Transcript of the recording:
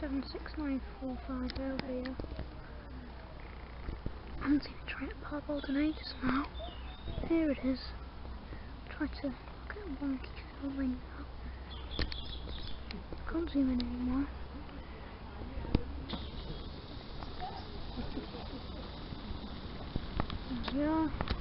76945 over. I haven't seen a train at Parbold in ages now. Here it is. Try to look at wonky filming now. Can't zoom in anymore. There we are.